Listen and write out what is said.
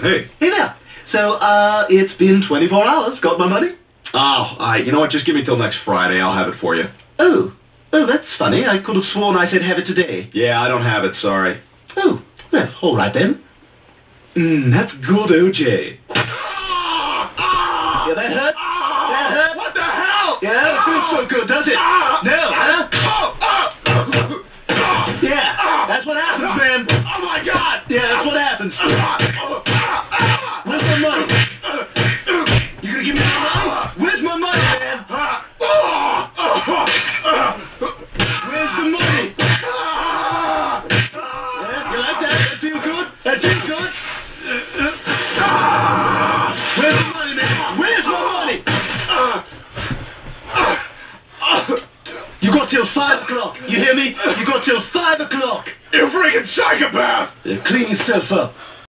Hey. Hey there. So, uh, it's been 24 hours. Got my money? Oh, all right. You know what? Just give me till next Friday. I'll have it for you. Oh. Oh, that's funny. I could have sworn I said have it today. Yeah, I don't have it. Sorry. Oh, well, all right then. Mmm, that's good, OJ. Yeah, that hurt? That hurt? What the hell? Yeah, that feels so good, does it? No, huh? Yeah, that's what happens, man. Oh my God! Yeah, that's what happens. That? Feel good? That feel good? Where's the money, man? Where's my money? You got till five o'clock. You hear me? You got till five o'clock. You freaking psychopath! Clean yourself up.